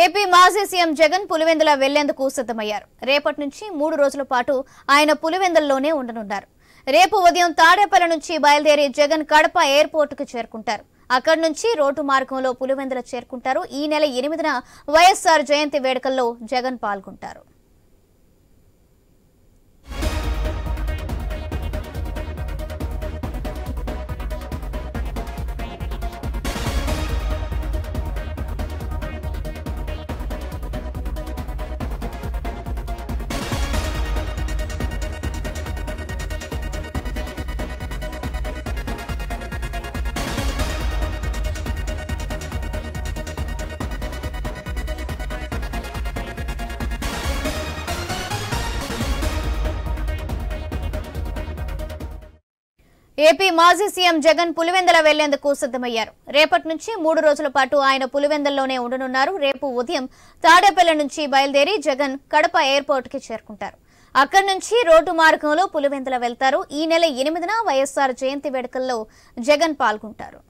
AP మాజీ CM Jagan Pulivendula వెళ్ళేందుకు సిద్దమయ్యారు రేపటి నుంచి మూడు రోజుల పాటు ఆయన పులివెందుల్లోనే ఉండనున్నారు. రేపు ఉదయం తాడేపల్లి నుంచి బయలుదేరి జగన్ కడప ఎయిర్పోర్టుకు చేరుకుంటారు. అక్కడి నుంచి రోడ్డు మార్గంలో పులివెందుల చేరుకుంటారు. ఈ నెల ఎనిమిదిన వైఎస్ఆర్ జయంతి వేడుకల్లో జగన్ పాల్గొంటారు. ఏపీ మాజీ సీఎం జగన్ పులివెందల వెళ్ళేందుకు సిద్దమయ్యారు రేపటి నుంచి మూడు రోజుల పాటు ఆయన పులివెందల్లోనే ఉండనున్నారు. రేపు ఉదయం తాడేపల్లి నుంచి బయలుదేరి జగన్ కడప ఎయిర్పోర్ట్కి చేరుకుంటారు. అక్కడి నుంచి రోడ్డు మార్గంలో పులివెందల వెళ్తారు. ఈ నెల ఎనిమిదిన వైఎస్సార్ జయంతి వేడుకల్లో జగన్ పాల్గొంటారు.